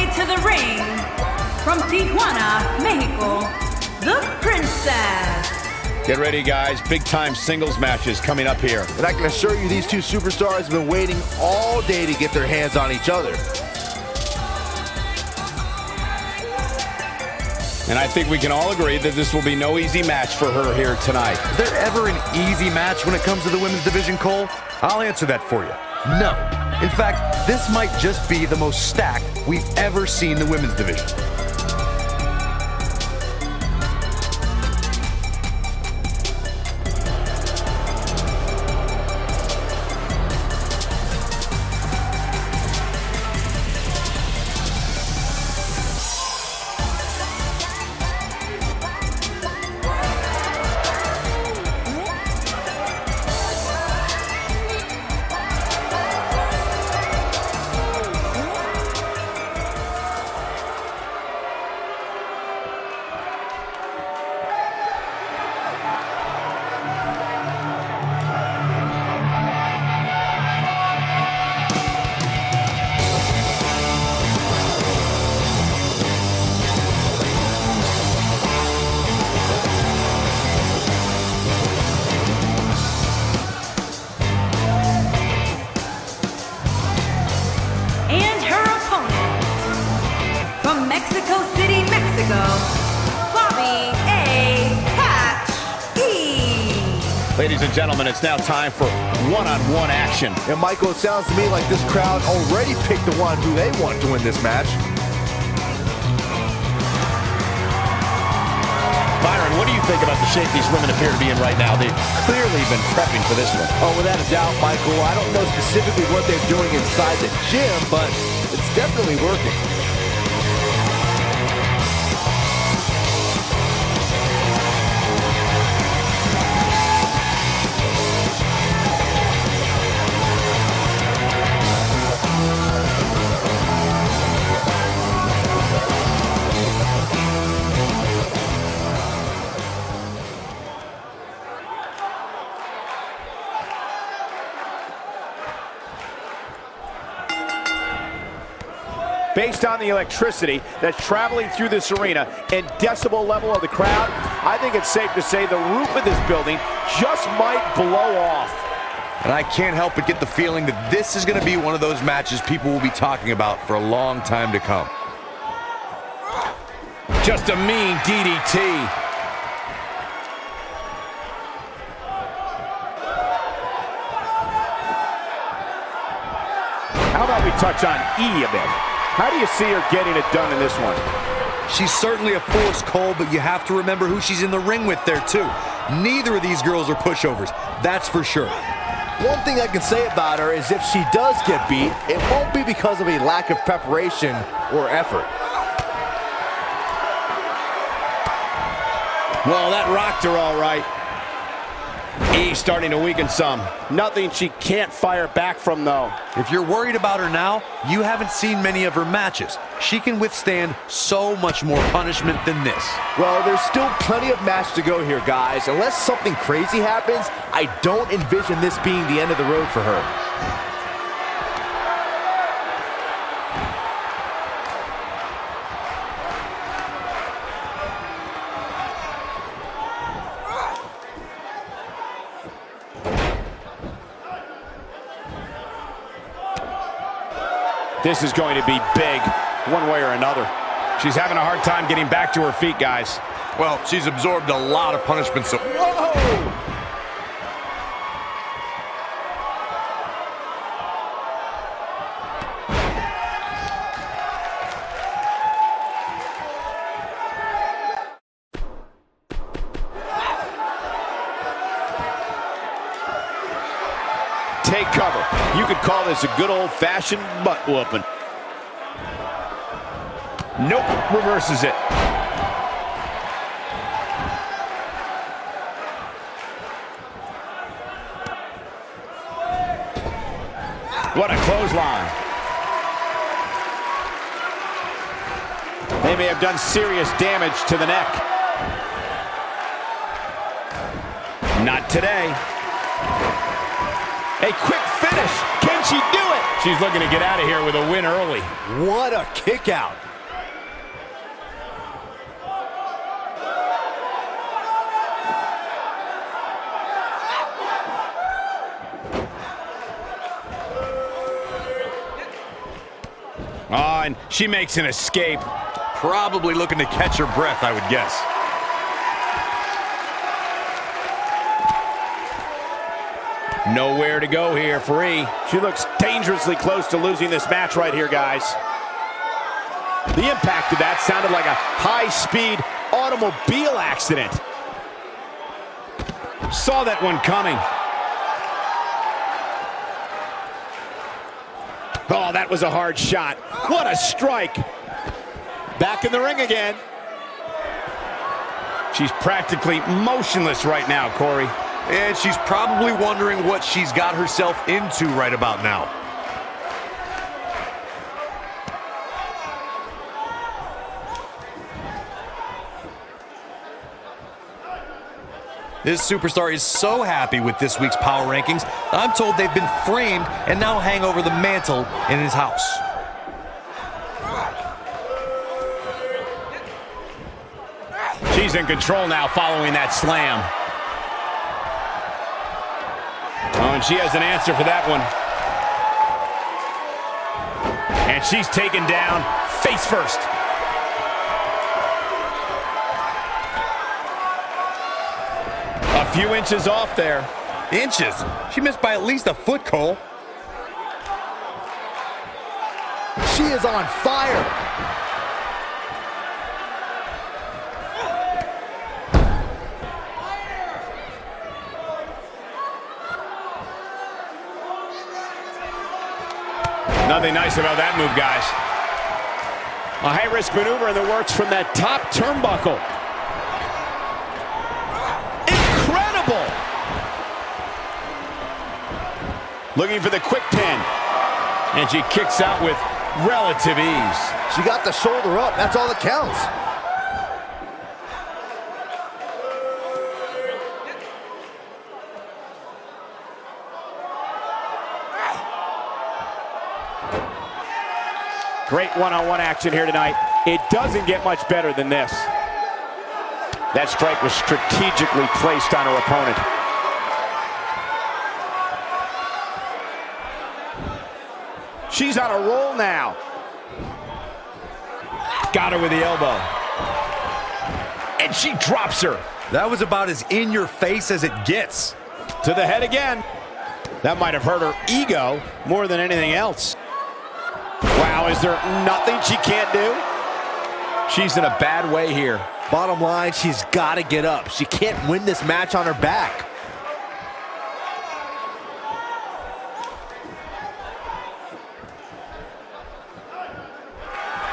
way to the ring, from Tijuana, Mexico, the Princess. Get ready, guys. Big time singles matches coming up here. And I can assure you these two superstars have been waiting all day to get their hands on each other. And I think we can all agree that this will be no easy match for her here tonight. Is there ever an easy match when it comes to the women's division, Cole? I'll answer that for you. No. In fact, this might just be the most stacked we've ever seen the women's division. Bobby A. Patch E. Ladies and gentlemen, it's now time for one-on-one action. And Michael, it sounds to me like this crowd already picked the one who they want to win this match. Byron, what do you think about the shape these women appear to be in right now? They've clearly been prepping for this one. Oh, without a doubt, Michael. I don't know specifically what they're doing inside the gym, but it's definitely working. Based on the electricity that's traveling through this arena and decibel level of the crowd, I think it's safe to say the roof of this building just might blow off. And I can't help but get the feeling that this is going to be one of those matches people will be talking about for a long time to come. Just a mean DDT. How about we touch on E a bit? How do you see her getting it done in this one? She's certainly a force, Cole, but you have to remember who she's in the ring with there, too. Neither of these girls are pushovers, that's for sure. One thing I can say about her is if she does get beat, it won't be because of a lack of preparation or effort. Well, that rocked her all right. E starting to weaken some. Nothing she can't fire back from, though. If you're worried about her now, you haven't seen many of her matches. She can withstand so much more punishment than this. Well, there's still plenty of match to go here, guys. Unless something crazy happens, I don't envision this being the end of the road for her. This is going to be big, one way or another. She's having a hard time getting back to her feet, guys. Well, she's absorbed a lot of punishment, so... Whoa! This a good old-fashioned butt whooping. Nope, reverses it. What a clothesline. They may have done serious damage to the neck. Not today. A quick finish. Can she do it? She's looking to get out of here with a win early. What a kick out. Oh, and she makes an escape. Probably looking to catch her breath, I would guess. Nowhere to go here, free. She looks dangerously close to losing this match right here, guys. The impact of that sounded like a high-speed automobile accident. Saw that one coming. Oh, that was a hard shot. What a strike. Back in the ring again. She's practically motionless right now, Corey. And she's probably wondering what she's got herself into right about now. This superstar is so happy with this week's power rankings. I'm told they've been framed and now hang over the mantle in his house. She's in control now following that slam. And she has an answer for that one. And she's taken down face first. A few inches off there. Inches? She missed by at least a foot, Cole. She is on fire. Nothing nice about that move, guys. A high-risk maneuver in the works from that top turnbuckle. Incredible! Looking for the quick pin. And she kicks out with relative ease. She got the shoulder up. That's all that counts. Great one-on-one action here tonight. It doesn't get much better than this. That strike was strategically placed on her opponent. She's on a roll now. Got her with the elbow. And she drops her. That was about as in your face as it gets. To the head again. That might have hurt her ego more than anything else. Is there nothing she can't do? She's in a bad way here. Bottom line, she's got to get up. She can't win this match on her back.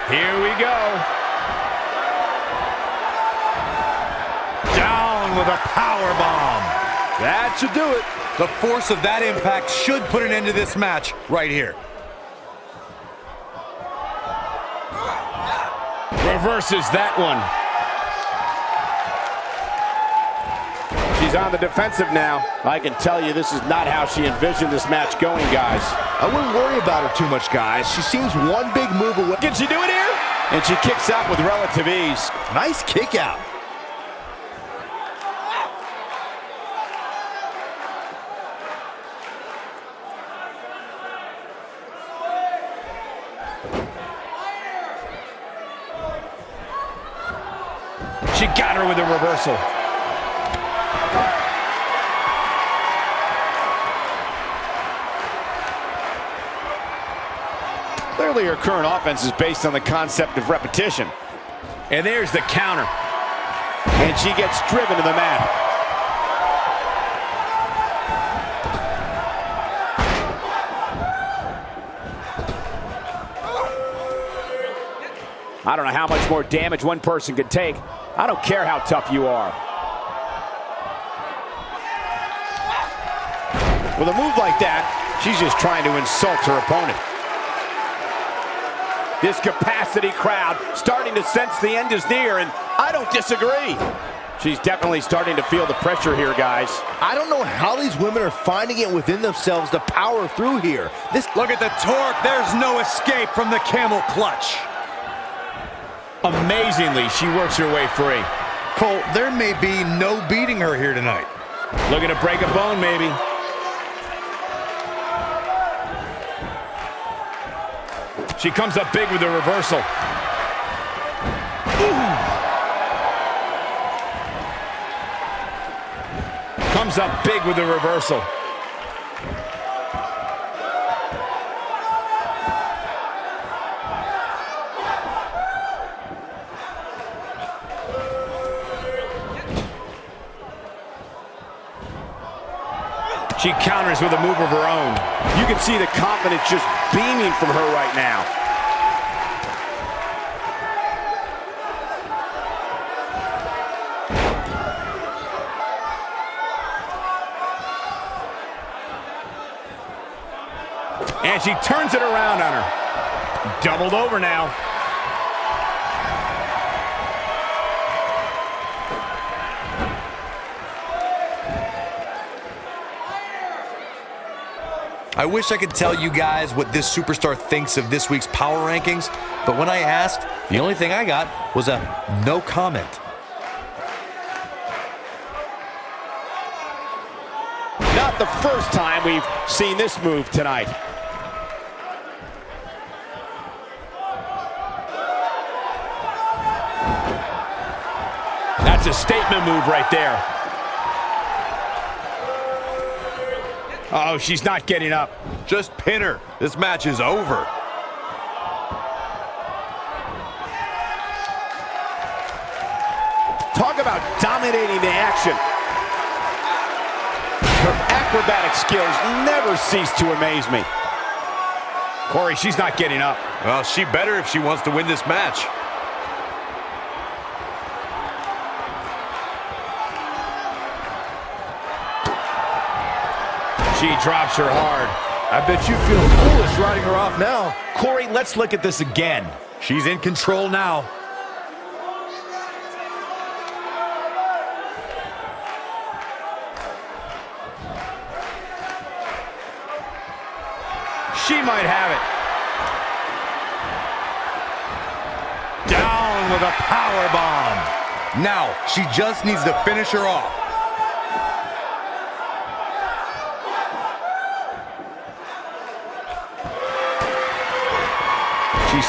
Here we go. Down with a power bomb. That should do it. The force of that impact should put an end to this match right here. Reverses that one. She's on the defensive now. I can tell you this is not how she envisioned this match going, guys. I wouldn't worry about her too much, guys. She seems one big move away. Can she do it here? And she kicks out with relative ease. Nice kick out. Got her with a reversal. Clearly her current offense is based on the concept of repetition. And there's the counter. And she gets driven to the mat. I don't know how much more damage one person could take. I don't care how tough you are. With a move like that, she's just trying to insult her opponent. This capacity crowd starting to sense the end is near, and I don't disagree. She's definitely starting to feel the pressure here, guys. I don't know how these women are finding it within themselves to power through here. This Look at the torque. There's no escape from the camel clutch. Amazingly, she works her way free. Cole, there may be no beating her here tonight. Looking to break a bone, maybe. She comes up big with a reversal. Comes up big with a reversal. She counters with a move of her own. You can see the confidence just beaming from her right now. And she turns it around on her. Doubled over now. I wish I could tell you guys what this superstar thinks of this week's power rankings, but when I asked, the only thing I got was a no comment. Not the first time we've seen this move tonight. That's a statement move right there. Oh, she's not getting up. Just pin her. This match is over. Talk about dominating the action. Her acrobatic skills never cease to amaze me. Corey, she's not getting up. Well, she better if she wants to win this match. She drops her hard. I bet you feel foolish riding her off now. Corey, let's look at this again. She's in control now. She might have it. Down with a power bomb. Now, she just needs to finish her off.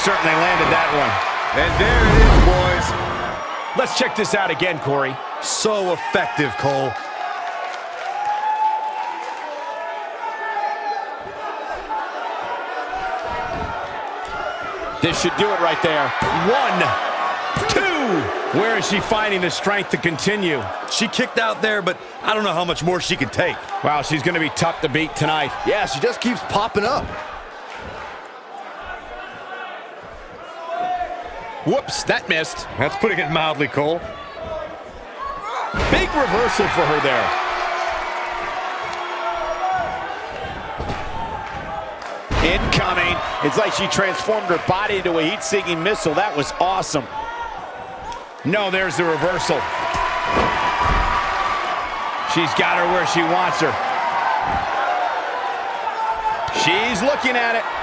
Certainly landed that one. And there it is, boys. Let's check this out again, Corey. So effective, Cole. This should do it right there. One, two. Where is she finding the strength to continue? She kicked out there, but I don't know how much more she can take. Wow, she's going to be tough to beat tonight. Yeah, she just keeps popping up. Whoops, that missed. That's putting it mildly, Cole. Big reversal for her there. Incoming. It's like she transformed her body into a heat-seeking missile. That was awesome. No, there's the reversal. She's got her where she wants her. She's looking at it.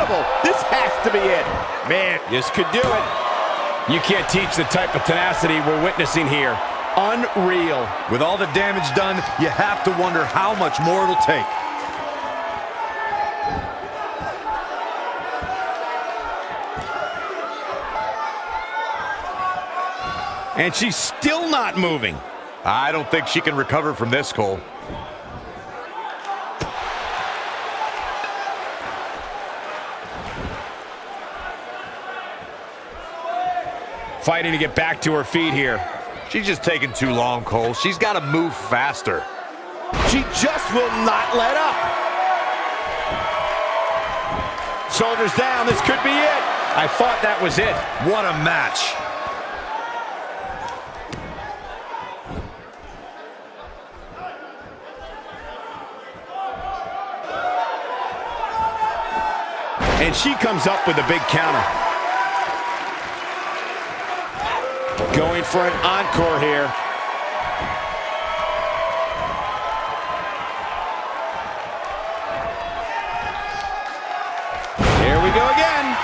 Incredible. This has to be it. Man, this could do it. You can't teach the type of tenacity we're witnessing here. Unreal. With all the damage done, you have to wonder how much more it'll take. And she's still not moving. I don't think she can recover from this, Cole. Fighting to get back to her feet here. She's just taking too long, Cole. She's got to move faster. She just will not let up. Shoulders down. This could be it. I thought that was it. What a match. And she comes up with a big counter. For an encore here. Here we go again.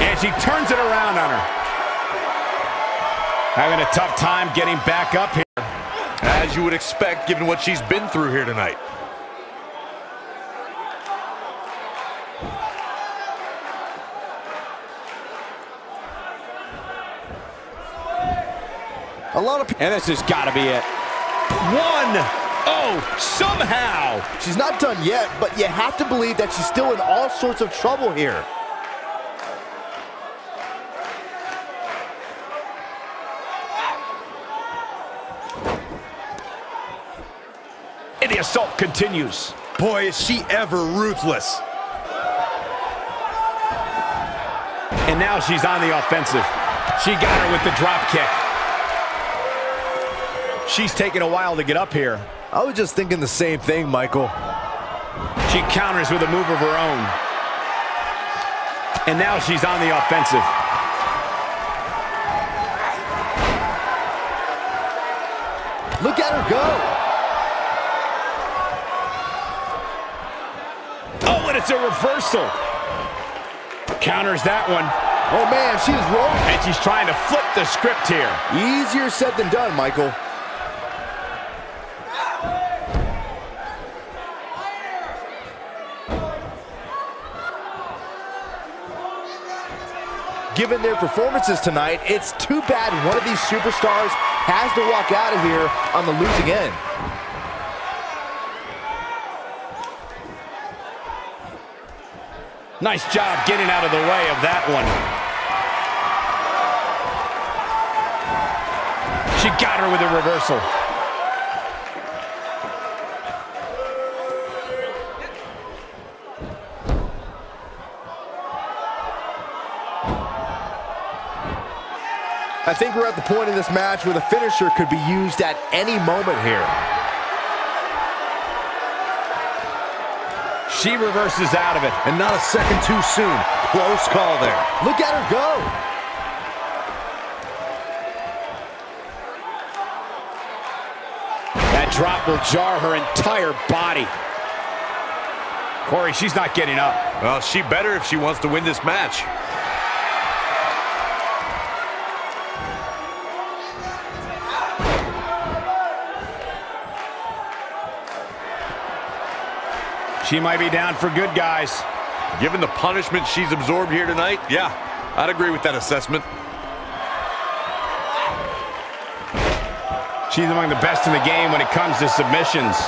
And she turns it around on her. Having a tough time getting back up here. As you would expect, given what she's been through here tonight. A lot of And this has got to be it. One. Oh, somehow. She's not done yet, but you have to believe that she's still in all sorts of trouble here. And the assault continues. Boy, is she ever ruthless. And now she's on the offensive. She got her with the drop kick. She's taking a while to get up here. I was just thinking the same thing, Michael. She counters with a move of her own. And now she's on the offensive. Look at her go. Oh, and it's a reversal. Counters that one. Oh, man, she's rolling. And she's trying to flip the script here. Easier said than done, Michael. Given their performances tonight, it's too bad one of these superstars has to walk out of here on the losing end. Nice job getting out of the way of that one. She got her with a reversal. I think we're at the point in this match where the finisher could be used at any moment here. She reverses out of it. And not a second too soon. Close call there. Look at her go. That drop will jar her entire body. Corey, she's not getting up. Well, she better if she wants to win this match. She might be down for good, guys. Given the punishment she's absorbed here tonight, yeah, I'd agree with that assessment. She's among the best in the game when it comes to submissions.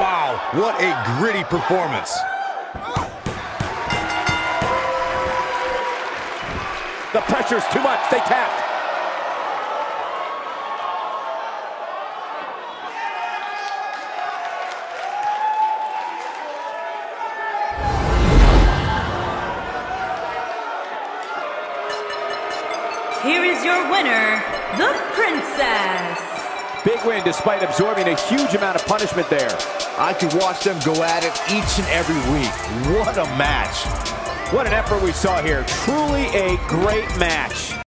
Wow, what a gritty performance. The pressure's too much. They tapped. Win despite absorbing a huge amount of punishment there. I could watch them go at it each and every week. What a match. What an effort we saw here. Truly a great match.